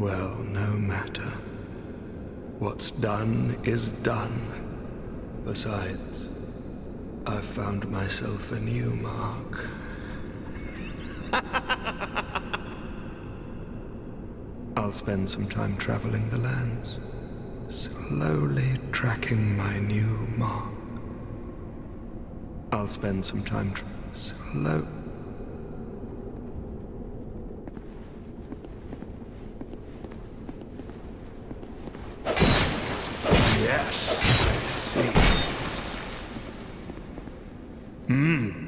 Well, no matter. What's done is done. Besides, I've found myself a new mark. I'll spend some time traveling the lands, slowly tracking my new mark. I'll spend some time slow. Death.